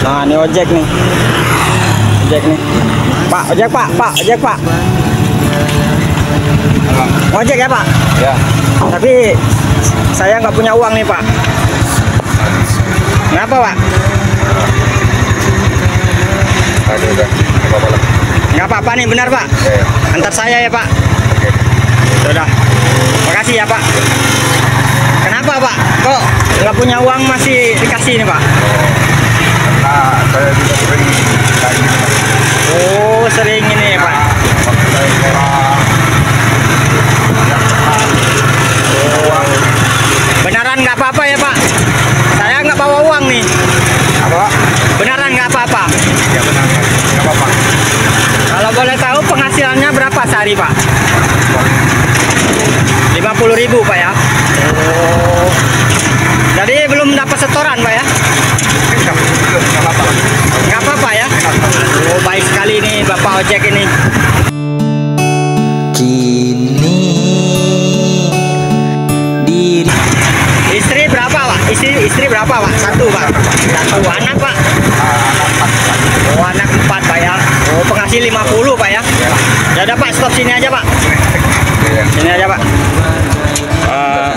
Nah, ini ojek nih. Ojek nih. Pak, ojek Pak, Pak, ojek Pak. Ojek ya Pak. Ya. Tapi saya nggak punya uang nih Pak. Kenapa Pak? Aduh, udah. Nggak apa-apa nih, benar Pak. Ya, ya. Antar saya ya Pak. Sudah. Makasih ya Pak. Kenapa Pak? Kok nggak punya uang masih dikasih nih Pak? Saya juga sering kayak gini. Pak. Oh, sering ini ya Pak. Waktu saya sekolah, yang cepat, uang. Beneran nggak apa-apa ya Pak? Saya nggak bawa uang nih. Apa? Beneran nggak apa-apa. Ya benar. Nggak apa-apa. Kalau boleh tahu penghasilannya berapa sehari Pak? 50.000 ribu Pak ya? Oh. Istri berapa Pak? Satu Pak. Satu anak Pak. Oh anak empat Pak ya. Oh penghasil 50 Pak ya. Ya udah Pak stop sini aja Pak. Sini aja Pak. Eh,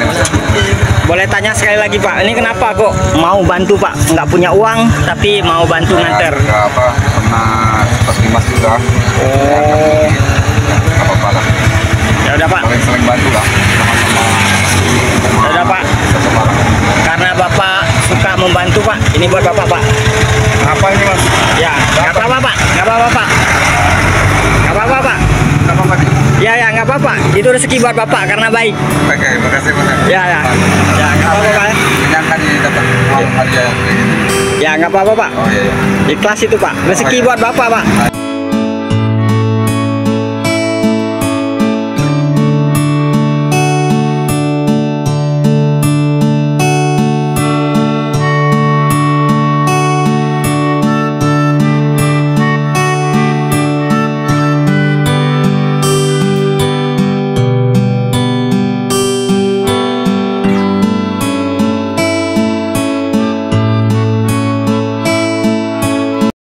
boleh tanya sekali lagi Pak. Ini kenapa kok mau bantu Pak? Nggak punya uang tapi mau bantu nganter. Apa, pernah seperti mas juga. Oh. Nggak apa-apa lah. Ya udah Pak. Saling-saling bantu lah. Sama-sama. Ya udah Pak. Sama lah. Karena Bapak suka membantu Pak. Ini buat Bapak Pak. Apa ini mas? Ya, nggak apa-apa Pak. Nggak apa-apa Pak. Nggak apa-apa Pak. Nggak apa-apa. Ya ya nggak apa-apa. Itu rezeki buat Bapak karena baik. Oke, makasih mas. Ya ya. Ya nggak apa-apa Pak. Menyangka nih dapat uang hadiah. Ya nggak apa-apa Pak. Oh iya iya. Ikhlas itu Pak. Rezeki buat Bapak Pak.